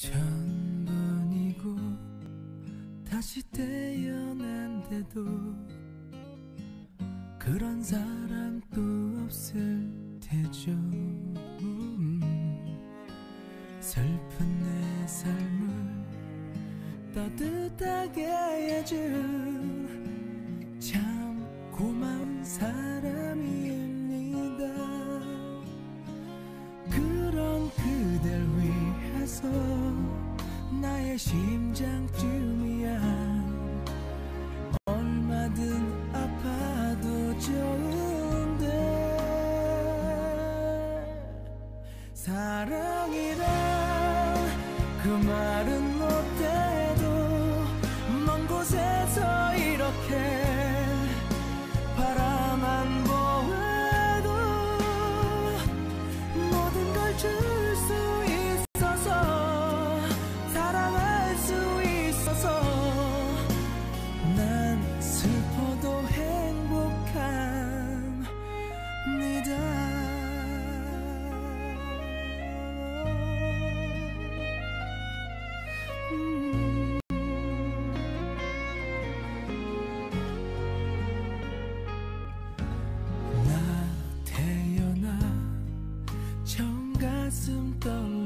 천번이고 다시 태어난데도 그런 사람 또 없을 테죠. 음, 슬픈 내 삶을 따뜻하게 해준 참 고마운 사람이에요 심장쯤이야. 얼마든 아파도 좋은데 사랑이란 그 말은 나 태어나 정가슴 떨